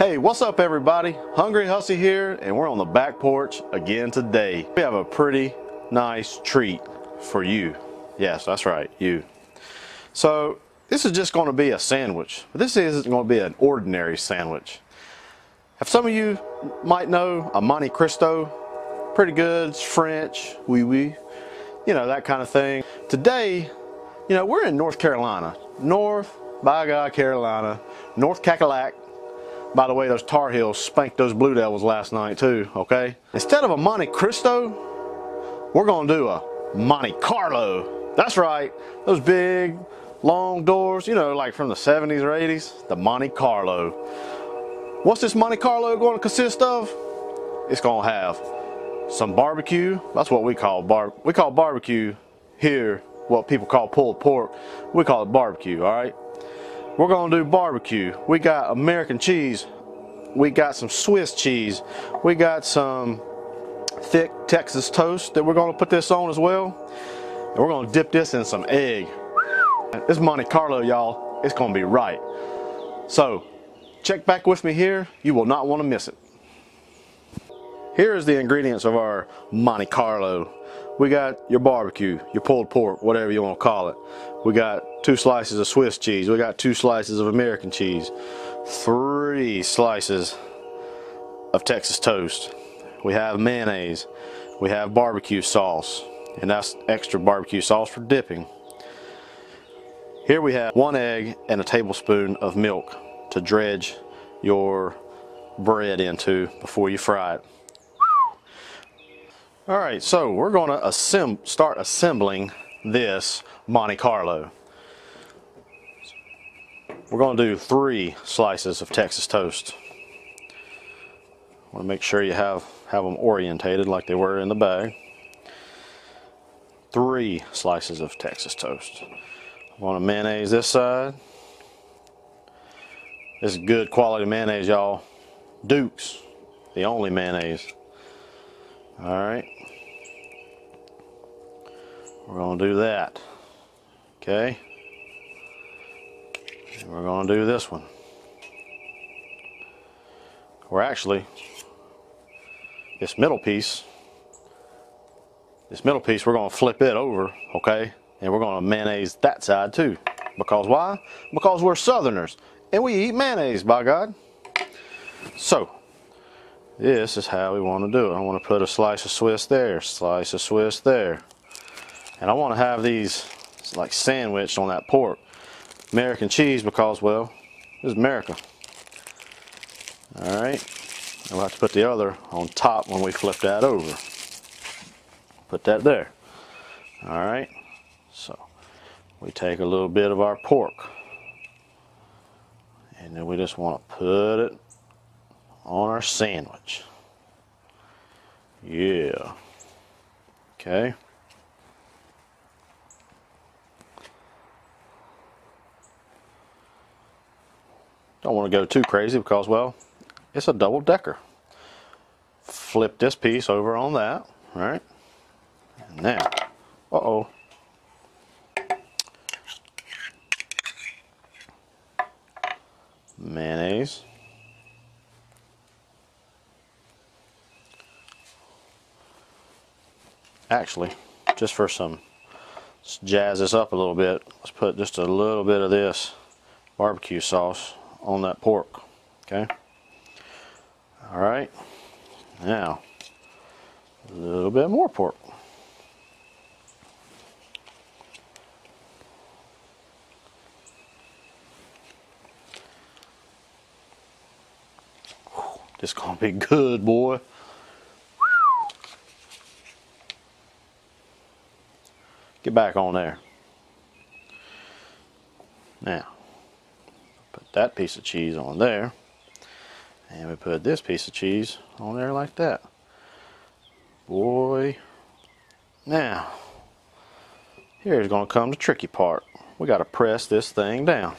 Hey, what's up everybody? Hungry Hussey here and we're on the back porch again today. We have a pretty nice treat for you. Yes, that's right, you. So this is just going to be a sandwich. But this isn't going to be an ordinary sandwich. If some of you might know a Monte Cristo, pretty good, it's French, oui oui, you know, that kind of thing. Today, you know, we're in North Carolina. North, by God, Carolina. North Cackalack, by the way, those Tar Heels spanked those Blue Devils last night too, okay? Instead of a Monte Cristo, we're gonna do a Monte Carlo. That's right, those big, long doors, you know, like from the 70s or 80s, the Monte Carlo. What's this Monte Carlo gonna consist of? It's gonna have some barbecue, that's what we call bar, we call barbecue here, what people call pulled pork, we call it barbecue, all right? We're gonna do barbecue. We got American cheese. We got some Swiss cheese. We got some thick Texas toast that we're gonna put this on as well. And we're gonna dip this in some egg. This Monte Carlo, y'all, it's gonna be right. So, check back with me here. You will not wanna miss it. Here is the ingredients of our Monte Carlo. We got your barbecue, your pulled pork, whatever you want to call it. We got two slices of Swiss cheese. We got two slices of American cheese. Three slices of Texas toast. We have mayonnaise. We have barbecue sauce. And that's extra barbecue sauce for dipping. Here we have one egg and a tablespoon of milk to dredge your bread into before you fry it. All right, so we're going to assemb start assembling this Monte Carlo. We're going to do three slices of Texas toast. Want to make sure you have have them orientated like they were in the bag. Three slices of Texas toast. I want to mayonnaise this side. This is good quality mayonnaise, y'all. Duke's, the only mayonnaise. All right. We're going to do that. Okay. We're to do this one. We're actually, this middle piece, this middle piece, we're to flip it over, okay? And we're to mayonnaise that side too. Because why? Because we're Southerners and we eat mayonnaise, by God. So, this is how we want to do it. I want to put a slice of Swiss there, slice of Swiss there. And I want to have these like sandwiched on that pork. American cheese because, well, this is America. All right. We'll have to put the other on top when we flip that over. Put that there. All right. So we take a little bit of our pork. And then we just want to put it on our sandwich. Yeah. Okay. Don't want to go too crazy because, well, it's a double decker. Flip this piece over on that, right? And now, uh-oh. Mayonnaise. actually, just for some, jazz this up a little bit, let's put just a little bit of this barbecue sauce on that pork. Okay. All right. Now, a little bit more pork. This gonna be good, boy. Get back on there. Now, that piece of cheese on there. And we put this piece of cheese on there like that. Boy. Now, here's going to come the tricky part. We got to press this thing down.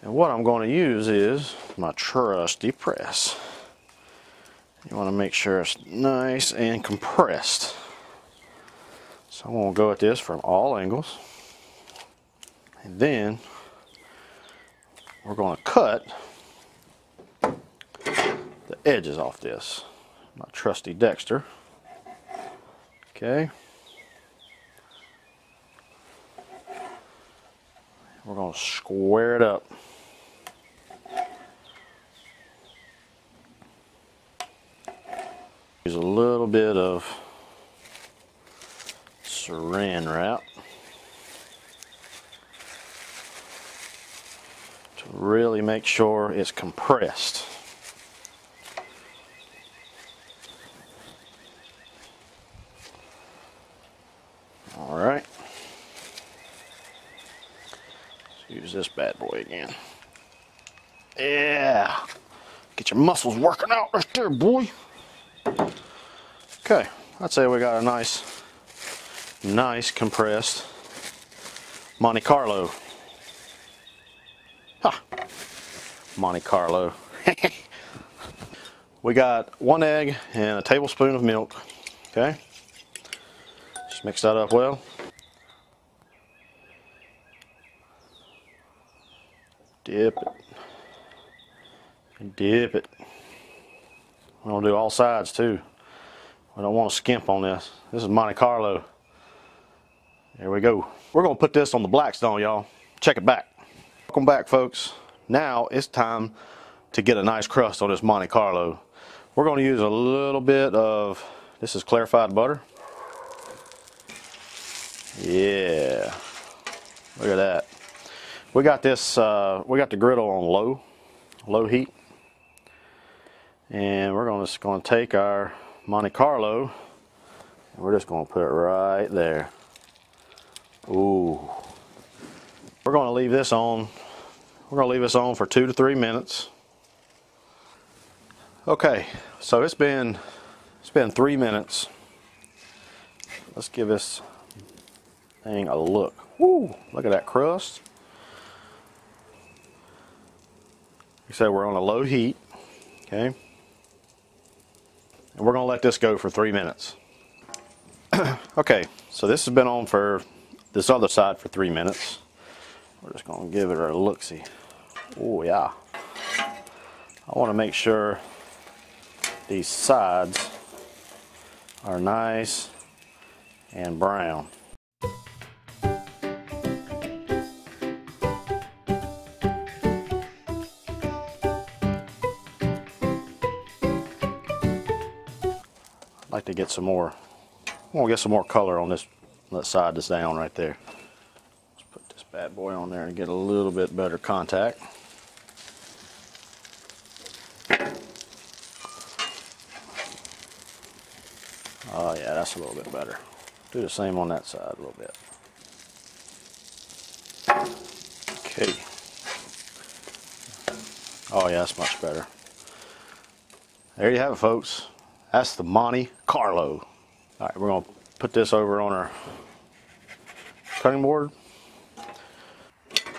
And what I'm going to use is my trusty press. You want to make sure it's nice and compressed. So I'm going to go at this from all angles. And then we're going to cut the edges off this. My trusty Dexter. Okay. We're going to square it up. Use a little bit of saran wrap really make sure it's compressed. All right. Let's use this bad boy again. Yeah. Get your muscles working out right there, boy. Okay, I'd say we got a nice, nice compressed Monte Carlo. Ha! Monte Carlo. we got one egg and a tablespoon of milk. Okay, just mix that up well. Dip it. And dip it. We're gonna do all sides too. I don't want to skimp on this. This is Monte Carlo. There we go. We're going to put this on the Blackstone, y'all. Check it back. Welcome back, folks. Now it's time to get a nice crust on this Monte Carlo. We're going to use a little bit of, this is clarified butter. Yeah. Look at that. We got this, uh, we got the griddle on low, low heat. And we're going to, going to take our Monte Carlo. And we're just going to put it right there. Ooh. We're going to leave this on. We're to leave this on for two to three minutes. Okay, so it's been it's been three minutes. Let's give this thing a look. Woo! Look at that crust. You said we're on a low heat. Okay. And we're to let this go for three minutes. okay, so this has been on for this other side for three minutes. We're just to give it a look-see. Oh, yeah. I want to make sure these sides are nice and brown. I'd like to get some more, I want to get some more color on this, let's side this down right there. Bad boy on there and get a little bit better contact. Oh yeah, that's a little bit better. Do the same on that side a little bit. Okay. Oh yeah, that's much better. There you have it, folks. That's the Monte Carlo. All right, we're gonna put this over on our cutting board.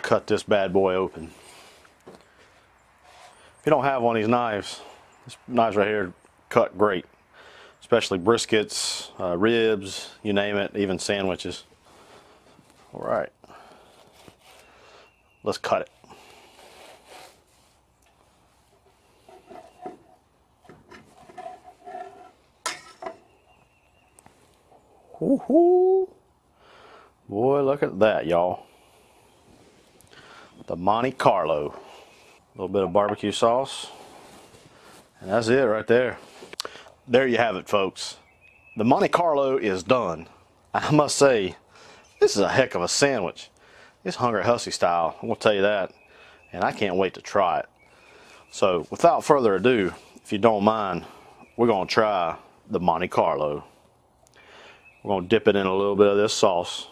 Cut this bad boy open. If you don't have one of these knives, this knives right here cut great. Especially briskets, uh, ribs, you name it, even sandwiches. All right, let's cut it. Woohoo! Boy, look at that, y'all. The Monte Carlo. A little bit of barbecue sauce. And that's it right there. There you have it, folks. The Monte Carlo is done. I must say, this is a heck of a sandwich. It's Hungry Hussey style, I'm gonna tell you that. And I can't wait to try it. So, without further ado, if you don't mind, we're going to try the Monte Carlo. We're going to dip it in a little bit of this sauce,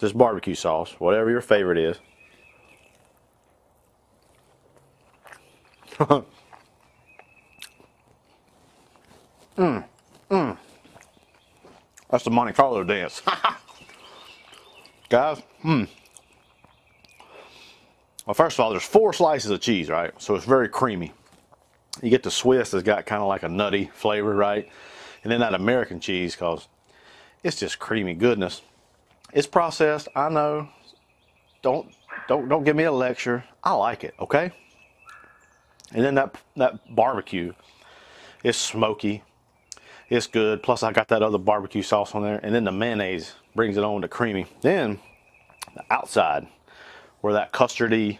this barbecue sauce, whatever your favorite is. Mmm, mmm. That's the Monte Carlo dance. Guys, mmm. Well, first of all, there's four slices of cheese, right? So it's very creamy. You get the Swiss that's got kind of like a nutty flavor, right? And then that American cheese, because it's just creamy goodness. It's processed, I know. Don't don't don't give me a lecture. I like it, okay? And then that that barbecue. It's smoky. It's good. Plus, I got that other barbecue sauce on there, and then the mayonnaise brings it on to creamy. Then the outside, where that custardy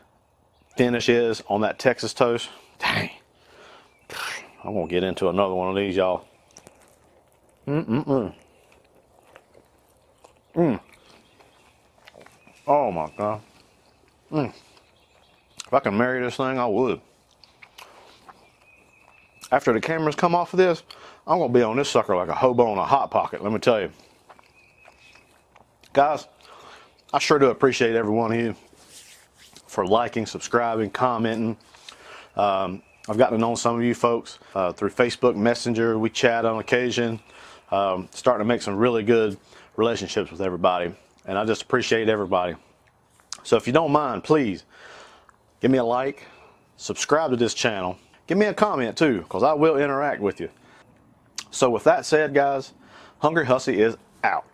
finish is on that Texas toast. Dang. I'm gonna get into another one of these, y'all. Mm-mm-mm. Mm. Oh my god. Mm. If I can marry this thing, I would. After the cameras come off of this, I'm gonna be on this sucker like a hobo on a hot pocket, let me tell you. Guys, I sure do appreciate every one of you for liking, subscribing, commenting. Um, I've gotten to know some of you folks uh, through Facebook Messenger. We chat on occasion. Um, starting to make some really good relationships with everybody. And I just appreciate everybody. So if you don't mind, please give me a like, subscribe to this channel. Give me a comment too, because I will interact with you. So with that said, guys, Hungry Hussey is out.